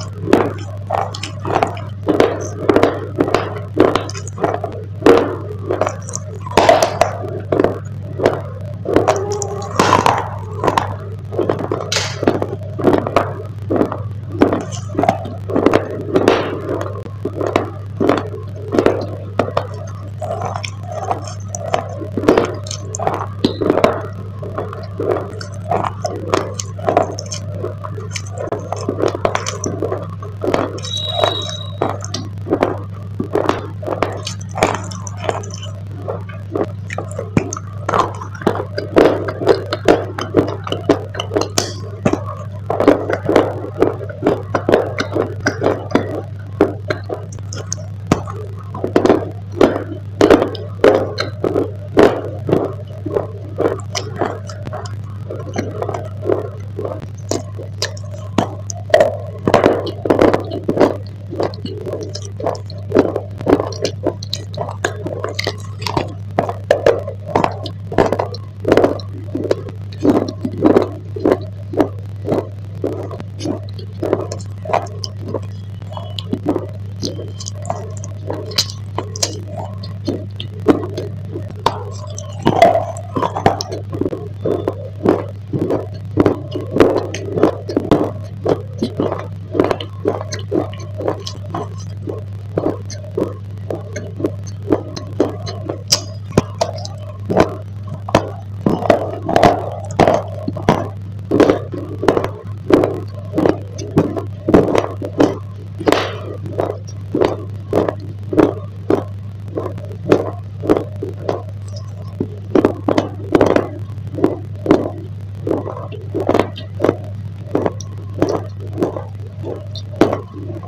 Thank Thank you.